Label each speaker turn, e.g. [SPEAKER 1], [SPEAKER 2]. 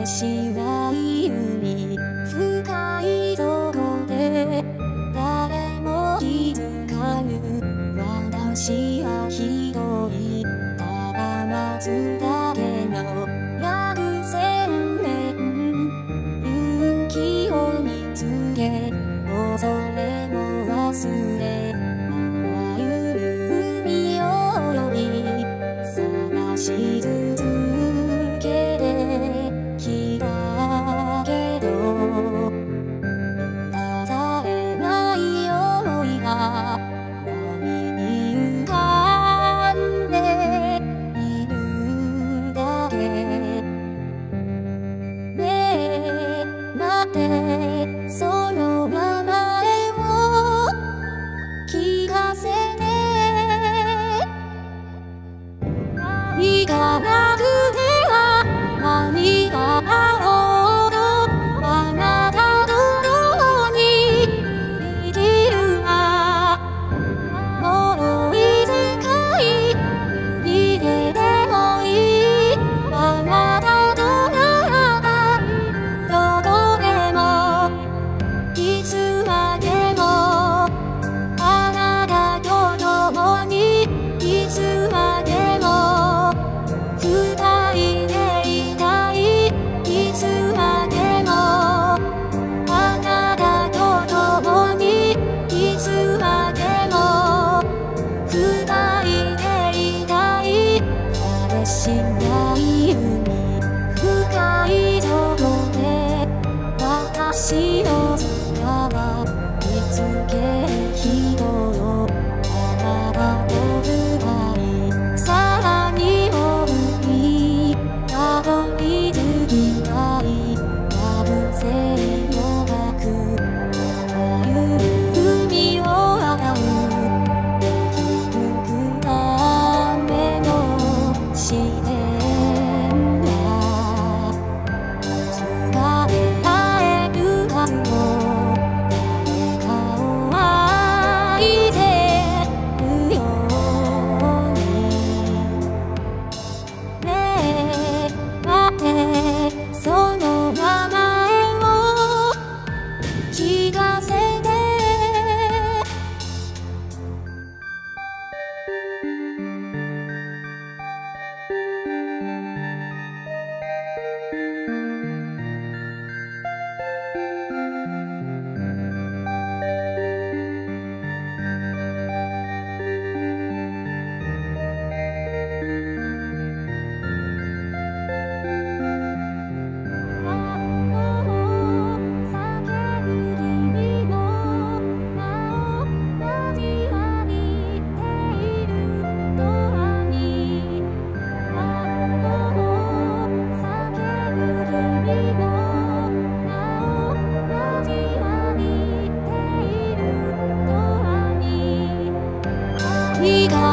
[SPEAKER 1] てしな深いとこで誰も気遣う私は一人ただ待つだけの楽千年勇気を見つけ恐れも忘れ day. しない海深い你告。